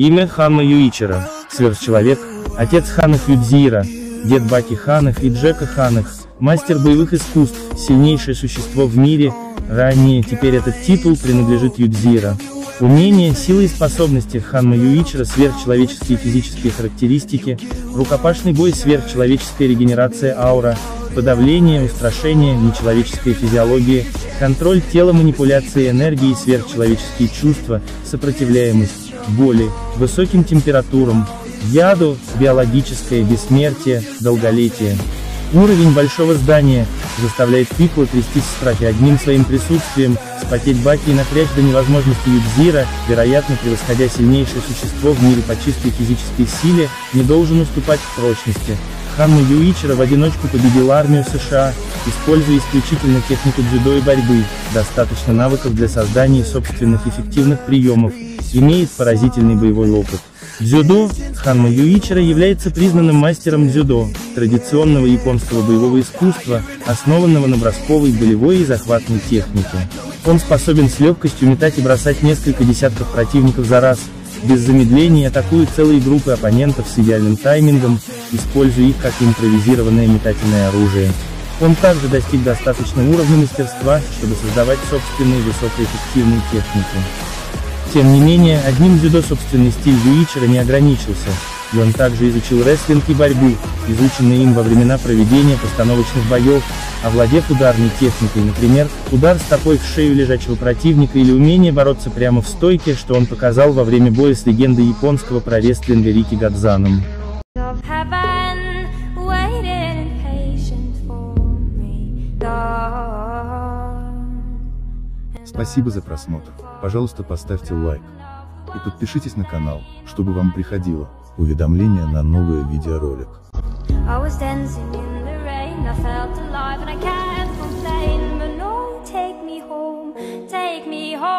Имя Ханма Юичера, сверхчеловек, отец Ханах Юдзира, дед Баки Ханах и Джека Ханах, мастер боевых искусств, сильнейшее существо в мире, ранее, теперь этот титул принадлежит Юдзира. Умения, силы и способности Ханма Юичера сверхчеловеческие физические характеристики, рукопашный бой сверхчеловеческая регенерация аура, подавление, устрашение, нечеловеческая физиология, контроль тела манипуляции энергии сверхчеловеческие чувства, сопротивляемость, боли, высоким температурам, яду, биологическое бессмертие, долголетие. Уровень большого здания заставляет Пикло трястись в страхе одним своим присутствием, спотеть Баки и напрячь до невозможности Юдзира, вероятно превосходя сильнейшее существо в мире по чистой физической силе, не должен уступать в прочности. Ханна Юичера в одиночку победил армию США, используя исключительно технику дзюдо и борьбы, достаточно навыков для создания собственных эффективных приемов, имеет поразительный боевой опыт. Дзюдо, Ханма Юичера является признанным мастером дзюдо, традиционного японского боевого искусства, основанного на бросковой, болевой и захватной технике. Он способен с легкостью метать и бросать несколько десятков противников за раз, без замедления атакует целые группы оппонентов с идеальным таймингом, используя их как импровизированное метательное оружие. Он также достиг достаточного уровня мастерства, чтобы создавать собственные высокоэффективные техники. Тем не менее, одним дзюдо собственный стиль Юичера не ограничился, и он также изучил рестлинг и борьбу, изученные им во времена проведения постановочных боев, овладев ударной техникой, например, удар стопой в шею лежачего противника или умение бороться прямо в стойке, что он показал во время боя с легендой японского прорестлинга Рики Гадзаном. Спасибо за просмотр, пожалуйста поставьте лайк. И подпишитесь на канал, чтобы вам приходило уведомление на новый видеоролик. Take me home.